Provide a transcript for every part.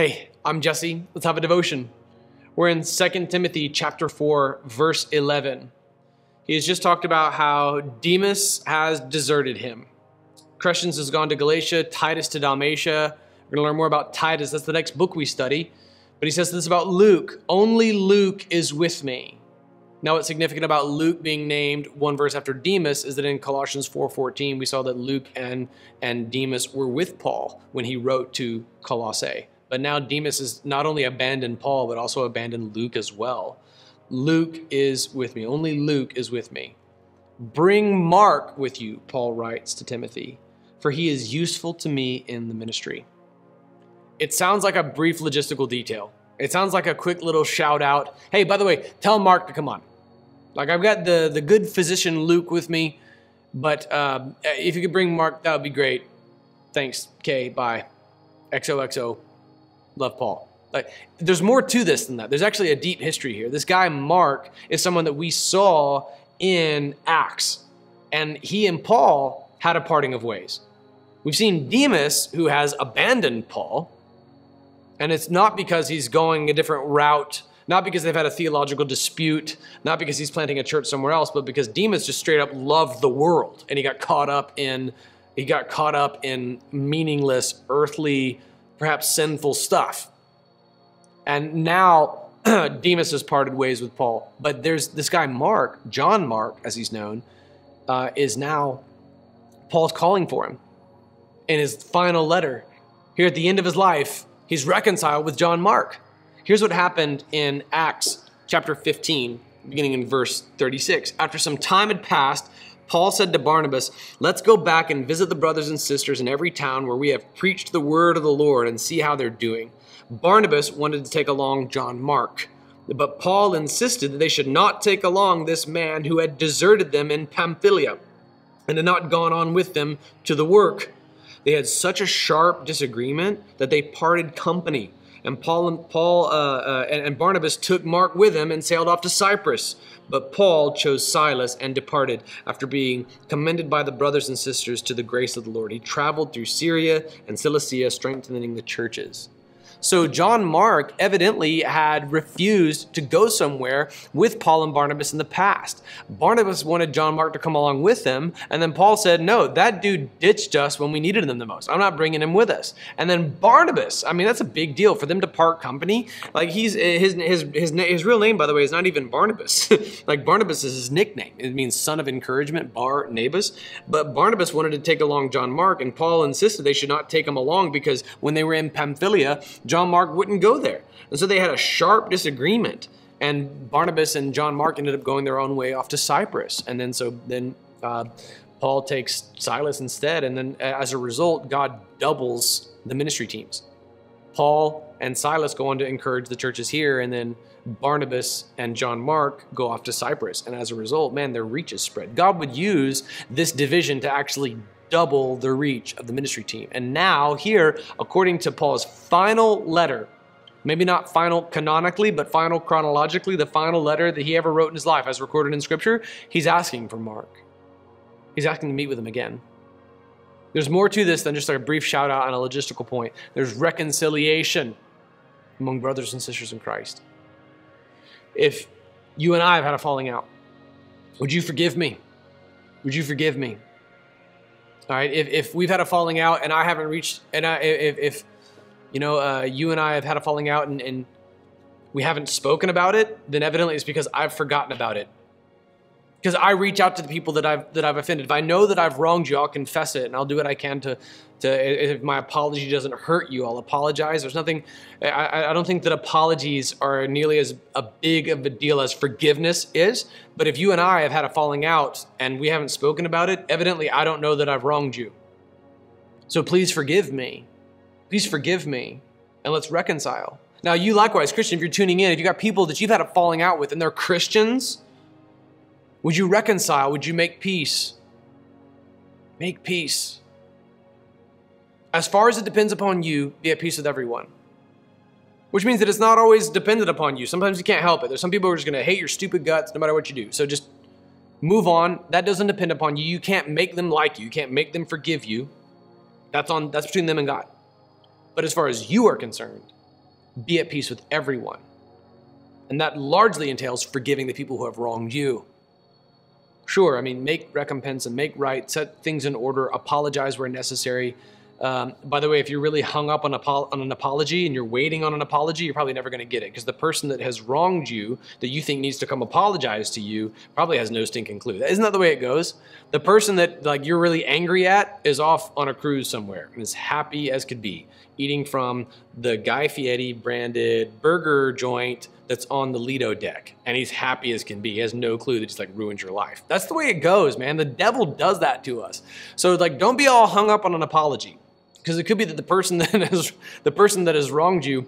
Hey, I'm Jesse. Let's have a devotion. We're in 2 Timothy chapter 4, verse 11. He has just talked about how Demas has deserted him. Crescens has gone to Galatia, Titus to Dalmatia. We're going to learn more about Titus. That's the next book we study. But he says this about Luke Only Luke is with me. Now, what's significant about Luke being named one verse after Demas is that in Colossians 4:14 we saw that Luke and, and Demas were with Paul when he wrote to Colossae. But now Demas has not only abandoned Paul, but also abandoned Luke as well. Luke is with me. Only Luke is with me. Bring Mark with you, Paul writes to Timothy, for he is useful to me in the ministry. It sounds like a brief logistical detail. It sounds like a quick little shout out. Hey, by the way, tell Mark to come on. Like I've got the the good physician Luke with me, but uh, if you could bring Mark, that would be great. Thanks. Okay. Bye. XOXO. Love Paul. Like, there's more to this than that. There's actually a deep history here. This guy Mark is someone that we saw in Acts, and he and Paul had a parting of ways. We've seen Demas, who has abandoned Paul, and it's not because he's going a different route, not because they've had a theological dispute, not because he's planting a church somewhere else, but because Demas just straight up loved the world and he got caught up in he got caught up in meaningless, earthly, perhaps sinful stuff. And now Demas has parted ways with Paul. But there's this guy, Mark, John Mark, as he's known, uh, is now Paul's calling for him. In his final letter, here at the end of his life, he's reconciled with John Mark. Here's what happened in Acts chapter 15, beginning in verse 36. After some time had passed, Paul said to Barnabas, Let's go back and visit the brothers and sisters in every town where we have preached the word of the Lord and see how they're doing. Barnabas wanted to take along John Mark, but Paul insisted that they should not take along this man who had deserted them in Pamphylia and had not gone on with them to the work. They had such a sharp disagreement that they parted company. And Paul and Paul uh, uh, and, and Barnabas took Mark with them and sailed off to Cyprus. But Paul chose Silas and departed after being commended by the brothers and sisters to the grace of the Lord. He traveled through Syria and Cilicia, strengthening the churches. So John Mark evidently had refused to go somewhere with Paul and Barnabas in the past. Barnabas wanted John Mark to come along with them, and then Paul said, "No, that dude ditched us when we needed him the most. I'm not bringing him with us." And then Barnabas, I mean, that's a big deal for them to part company. Like he's eh, his his his his real name, by the way, is not even Barnabas. like Barnabas is his nickname. It means son of encouragement, Bar Nabas. But Barnabas wanted to take along John Mark, and Paul insisted they should not take him along because when they were in Pamphylia, John Mark wouldn't go there. And so they had a sharp disagreement. And Barnabas and John Mark ended up going their own way off to Cyprus. And then so then uh, Paul takes Silas instead. And then as a result, God doubles the ministry teams. Paul and Silas go on to encourage the churches here. And then Barnabas and John Mark go off to Cyprus. And as a result, man, their reach is spread. God would use this division to actually double the reach of the ministry team. And now, here, according to Paul's final letter, maybe not final canonically, but final chronologically, the final letter that he ever wrote in his life, as recorded in Scripture, he's asking for Mark. He's asking to meet with him again. There's more to this than just like a brief shout out on a logistical point. There's reconciliation among brothers and sisters in Christ. If you and I have had a falling out, would you forgive me? Would you forgive me? All right. If, if we've had a falling out and I haven't reached, and I, if, if you know, uh, you and I have had a falling out and, and we haven't spoken about it, then evidently it's because I've forgotten about it. Because I reach out to the people that I've that I've offended. If I know that I've wronged you, I'll confess it and I'll do what I can to to. If my apology doesn't hurt you, I'll apologize. There's nothing. I, I don't think that apologies are nearly as a big of a deal as forgiveness is. But if you and I have had a falling out and we haven't spoken about it, evidently I don't know that I've wronged you. So please forgive me. Please forgive me, and let's reconcile. Now, you likewise, Christian, if you're tuning in, if you got people that you've had a falling out with and they're Christians would you reconcile? Would you make peace? Make peace. As far as it depends upon you, be at peace with everyone. Which means that it's not always dependent upon you. Sometimes you can't help it. There's some people who are just going to hate your stupid guts no matter what you do. So just move on. That doesn't depend upon you. You can't make them like you. You can't make them forgive you. That's on that's between them and God. But as far as you are concerned, be at peace with everyone. And that largely entails forgiving the people who have wronged you. Sure, I mean, make recompense and make right, set things in order, apologize where necessary, um, by the way, if you're really hung up on, on, an apology and you're waiting on an apology, you're probably never going to get it because the person that has wronged you, that you think needs to come apologize to you, probably has no stinking clue. Isn't that the way it goes? The person that like you're really angry at is off on a cruise somewhere and happy as could be, eating from the Guy Fieri branded burger joint that's on the Lido deck, and he's happy as can be. He has no clue that just like ruined your life. That's the way it goes, man. The devil does that to us. So like, don't be all hung up on an apology because it could be that the person that has the person that has wronged you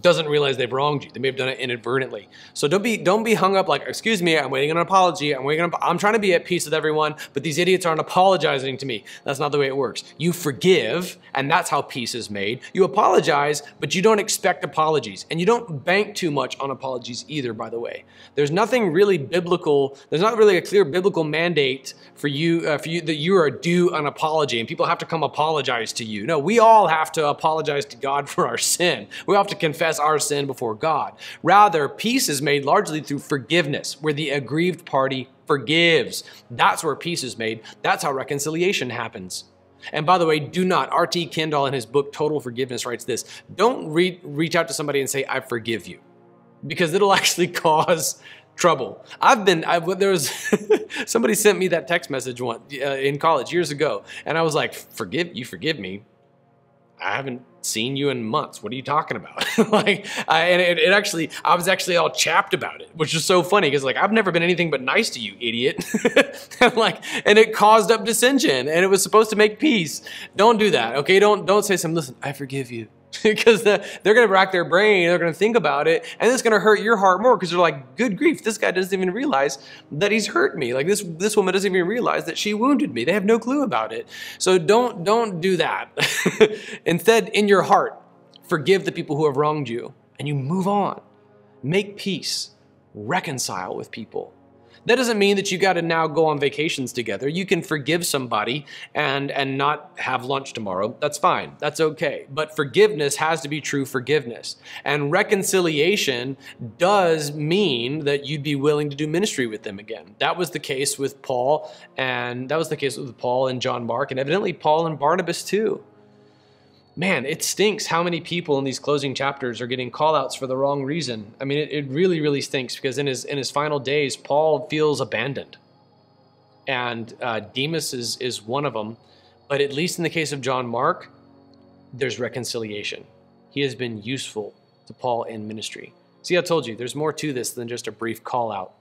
doesn't realize they've wronged you. They may have done it inadvertently. So don't be don't be hung up like, excuse me, I'm waiting on an apology. I'm waiting on, I'm trying to be at peace with everyone, but these idiots aren't apologizing to me. That's not the way it works. You forgive, and that's how peace is made. You apologize, but you don't expect apologies. And you don't bank too much on apologies either, by the way. There's nothing really biblical, there's not really a clear biblical mandate for you uh, for you that you are due an apology and people have to come apologize to you. No, we all have to apologize to God for our sin. We have to confess confess our sin before God. Rather, peace is made largely through forgiveness, where the aggrieved party forgives. That's where peace is made. That's how reconciliation happens. And by the way, do not, R.T. Kendall in his book Total Forgiveness writes this don't re- reach out to somebody and say, I forgive you, because it'll actually cause trouble. I've been, I, there was, somebody sent me that text message one, uh, in college years ago, and I was like, forgive, you forgive me? I haven't seen you in months. What are you talking about? like, I, and it, it, actually, I was actually all chapped about it, which is so funny because like I've never been anything but nice to you, idiot. and like, and it caused up dissension, and it was supposed to make peace. Don't do that, okay? Don't don't say something. Listen, I forgive you. because the, they're going to rack their brain, they're going to think about it, and it's going to hurt your heart more because they're like, "Good grief, this guy doesn't even realize that he's hurt me. Like this this woman doesn't even realize that she wounded me. They have no clue about it. So don't don't do that. Instead, in your heart, forgive the people who have wronged you, and you move on. Make peace, reconcile with people. That doesn't mean that you got to now go on vacations together. You can forgive somebody and and not have lunch tomorrow. That's fine. That's okay. But forgiveness has to be true forgiveness. And reconciliation does mean that you'd be willing to do ministry with them again. That was the case with Paul and that was the case with Paul and John Mark and evidently Paul and Barnabas too man, it stinks how many people in these closing chapters are getting callouts for the wrong reason. I mean, it, it really, really stinks because in his in his final days, Paul feels abandoned, and uh, Demas is is one of them. But at least in the case of John Mark, there's reconciliation. He has been useful to Paul in ministry. See, I told you, there's more to this than just a brief call out.